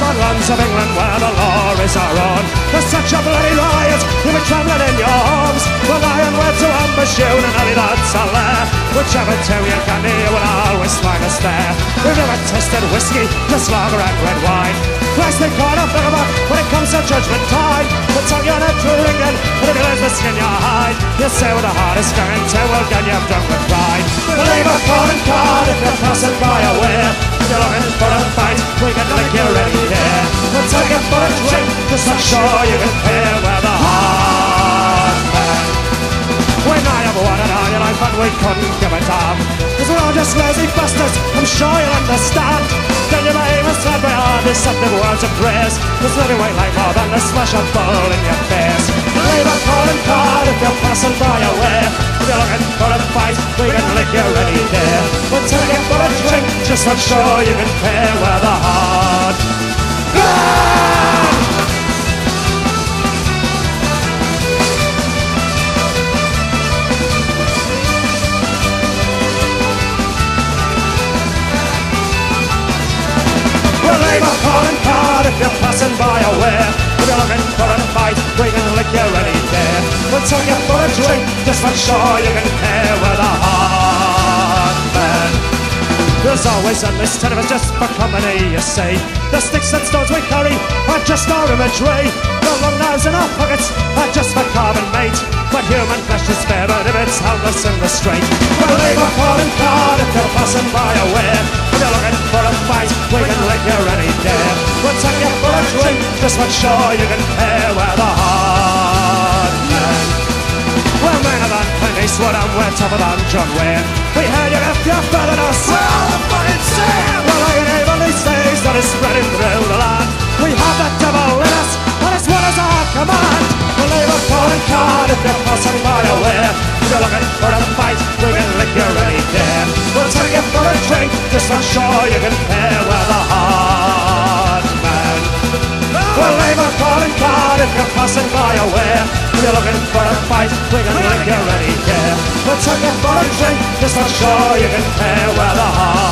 towns of England where the law is our own. There's such a bloody riot, you'll be trembling in your homes. The lion where to ambush you, and only that's a lair. Whichever two you can you will always find us there. We've never tasted whiskey, just lager and red wine. Christ, they caught up when it comes to judgment time. The tongue you're not drinking, but if you lose the skin you hide, you'll say with the hardest going to, well, then you've done with pride. Believe a calling card if you're passing by We're lazy bastards, I'm sure you'll understand. Then you may have said by all deceptive words of praise. There's nothing white like more than the smash of bull in your face. Leave a calling card if you're passing by your way. If you're looking for a fight, we can lick you ready there. We'll take you for a drink, just not sure you can pay where the heart. Passing by a way. If you're looking for a fight, can lick you ready there. We'll take you for a drink, just make sure you can pay with a heart man. There's always a list and if it's just for company, you say. The sticks and stones we carry are just our imagery. The long knives in our pockets are just for carbon mate. But human flesh is fair, but if it's helpless in the straight, we'll leave a calling card if you're passing by a way. If you're looking for a fight, we can lick just make sure you can pay where the heart man. We're men of Clint Eastwood and we're tougher than John Wayne. We heard you left your better than us. We're all the fucking same. We're like an evil these days that is spreading through the land. We have the devil in us, and it's what is our command. We'll leave a calling card if you're passing by way. If you're looking for a fight, we can lick you any day. We'll take you for a drink, just not sure you can pay if you're passing by a way. If you're looking for a fight, can lick you any day. We'll take you for a drink, just not sure you can pay where the heart.